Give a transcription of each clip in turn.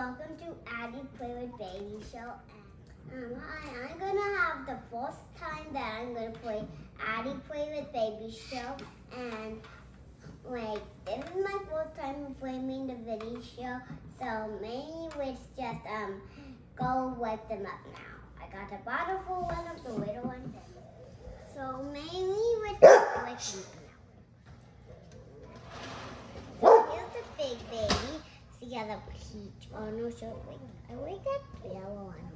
welcome to Addy Play with Baby Show. Um, hi, I'm gonna have the first time that I'm gonna play Addy Play with Baby Show, and like this is my first time filming the video show, so maybe let's just um go wet them up now. I got a bottle full one of the little ones, so maybe let's wet them now. The peach. Oh no, so. I like that yellow one.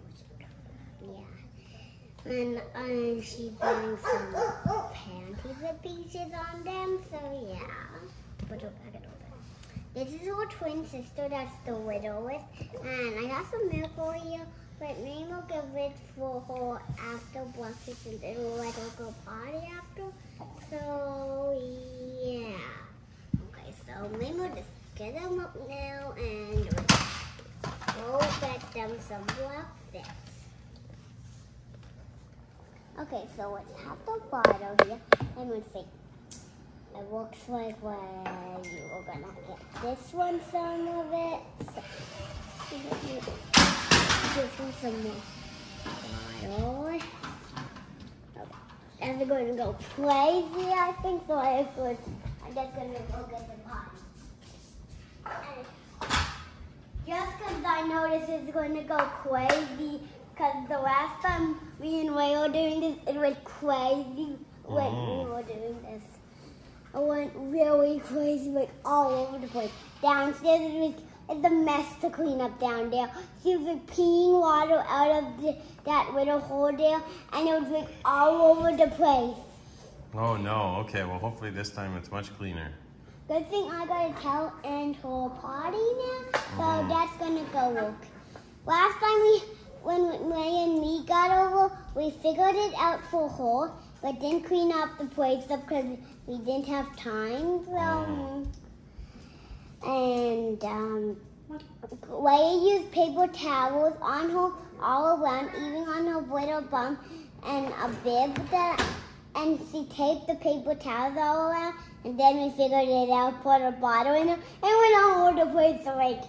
Yeah. And um, she's doing some panties with pieces on them. So yeah. This is her twin sister. That's the widowest. And I got some milk for you. But maybe we'll give it for her after breakfast and then we'll let her go potty after. So yeah. Okay, so maybe we'll just get them up now them some breakfast. Okay, so let's have the bottle here and we'll see. It looks like when you are gonna get this one some of it. So, give me some more. Okay. And going to go crazy, I think, so I'm just gonna go get the pot. Just because I know this is going to go crazy, because the last time me and Ray were doing this, it was crazy when we mm-hmm. were doing this. I went really crazy, like all over the place. Downstairs, it was it's a mess to clean up down there. She was like peeing water out of the, that little hole there, and it was like all over the place. Oh no, okay, well hopefully this time it's much cleaner. Good thing I got a towel and her potty now, so that's gonna go work. Last time we, when Ray and me got over, we figured it out for her, but didn't clean up the place up because we didn't have time. So, and um, Ray used paper towels on her all around, even on her little bum, and a bib that, and she taped the paper towels all around. And then we figured it out, put a bottle in it, and went all over the place. Like,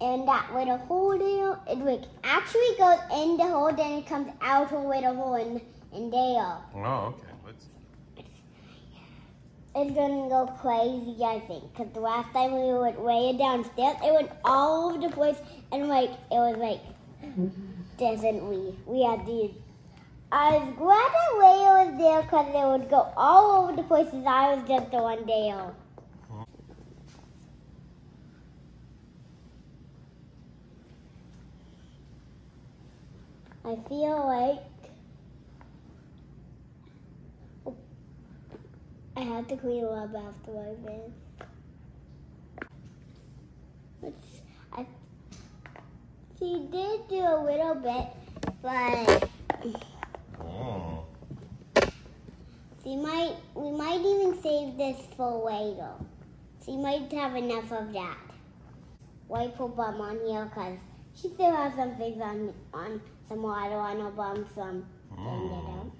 and that little hole there, it like actually goes in the hole, then it comes out with a hole in, in there. Oh, okay. Let's It's gonna go crazy, I think, because the last time we went way downstairs, it went all over the place, and like it was like, doesn't we? We had these. I was glad that Ray was there because it would go all over the places. I was just the one there. I feel like I have to clean up afterwards. It's, I, she did do a little bit, but. She might. We might even save this for later. She might have enough of that. Wipe her bum on here because she still has some things on on some water on her bum, so it out.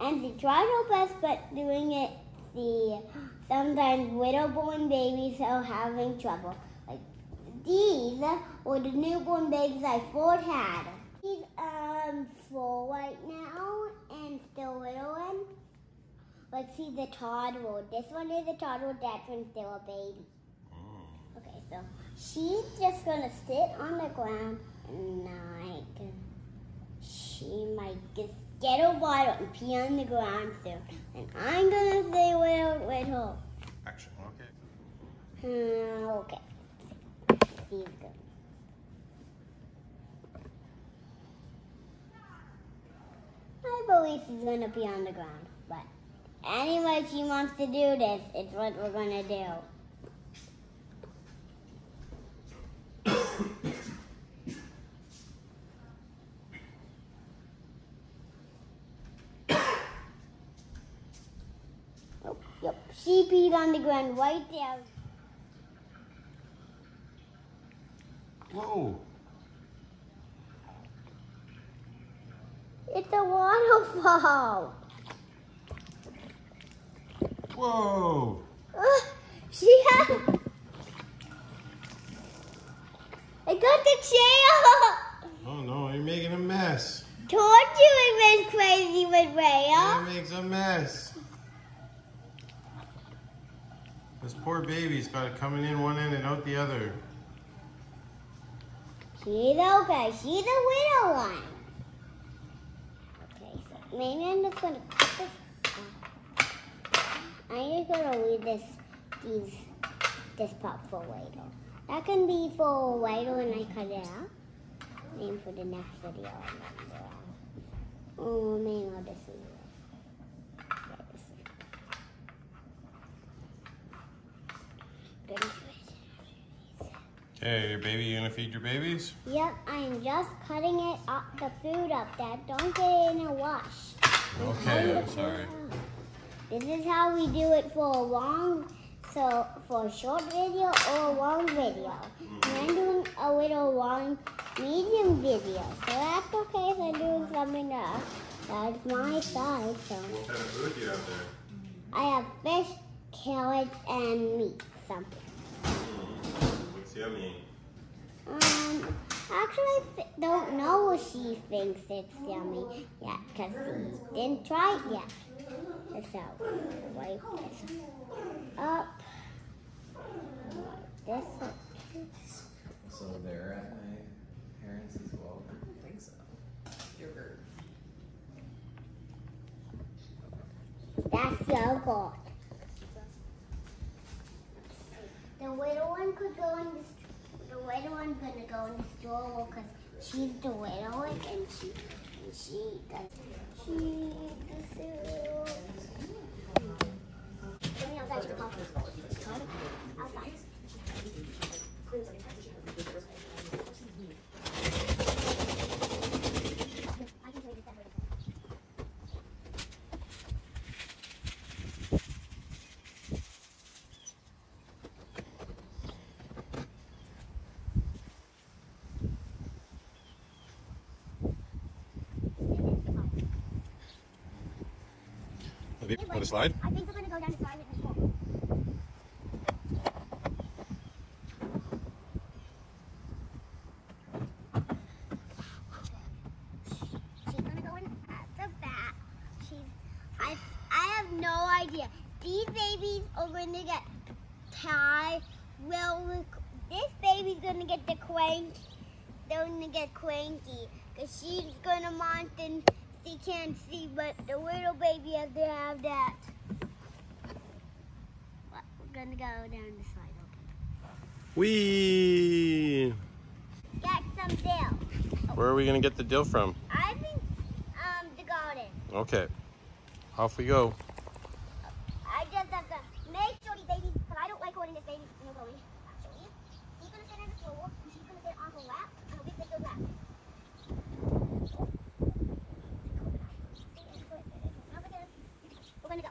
And she tried her best, but doing it, the sometimes little born babies are having trouble. Like these were the newborn babies I first had. He's um four right now and still little one. Let's see the toddler. This one is a toddler, that one's still a baby. Okay, so she's just gonna sit on the ground and like she might just get a bottle and pee on the ground soon. And I'm gonna stay with, with her. Action. Okay. Hmm, okay. She's good. I believe she's gonna be on the ground, but anyway, she wants to do this. It's what we're gonna do. Oh, yep, she peed on the ground right there. Whoa. It's a waterfall. Whoa. Uh, she has. I got the chair. Oh no, you're making a mess. Told you it went crazy with Rhea. It makes a mess. This poor baby's got it coming in one end and out the other. She's okay. She's a widow one. Okay, so maybe I'm just gonna. I'm just gonna leave this these this part for later. That can be for later when I cut it out. Maybe for the next video. Oh, maybe I'll just leave. Okay, your baby, you gonna feed your babies? Yep, I'm just cutting it up, the food up, Dad. Don't get it in a wash. Okay, I'm sorry. This is how we do it for a long, so for a short video or a long video. Mm-hmm. And I'm doing a little long, medium video. So that's okay if I'm doing something else. That's my side, so. What kind of food do you have there? I have fish, carrots, and meat. Some. Mm-hmm. Looks yummy. Um, actually, I don't know if she thinks it's yummy yet because she didn't try it yet. So, wipe this up. This up. So they're at my parents as well. I don't think so. Yogurt. That's so good. The little one could go in the the little one's gonna go in the store because she's the little one and she and she does she eats the cereal. Bring it outside to the coffee. Outside. I can play with that later. Want to slide? I think we're gonna go down the slide the no idea. These babies are gonna get tired. Well, this baby's gonna get the crank. They're gonna get cranky because she's gonna want and she can't see, but the little baby has to have that. But We're gonna go down the slide. Okay. Get some dill. Where are we gonna get the dill from? I think um the garden. Okay. Off we go. I just have to make sure these babies, because I don't like holding this baby, you know, going. Actually, he's gonna sit on the floor, and she's gonna sit on her lap, on her big sister's lap. Now we're gonna, we're gonna go.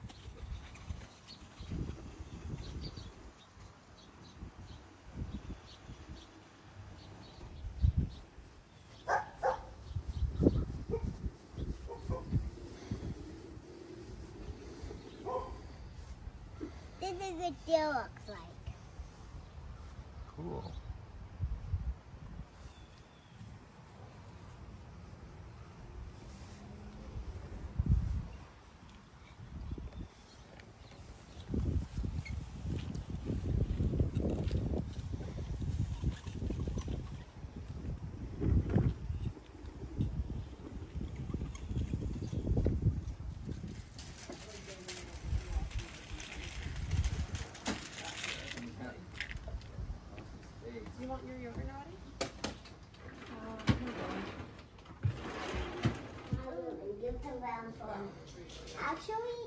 This is what deer looks like. Cool. You want your yogurt already? Give some round for Actually,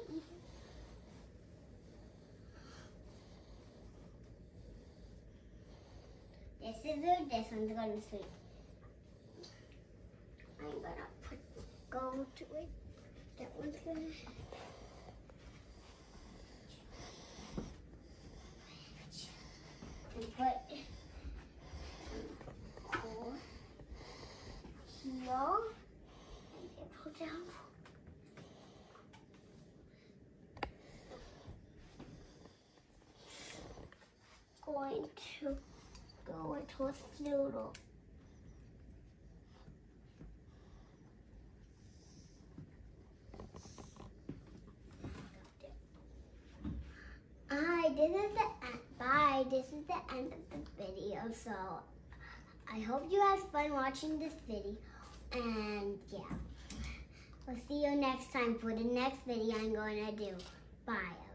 this is good. This one's gonna sweet. I'm gonna put go to it. That one's gonna. And put four here. And put down. Going to go with toast noodle. Hi, this is the end. Bye. This is the end of the video. So I hope you had fun watching this video. And yeah, we'll see you next time for the next video I'm going to do. Bye.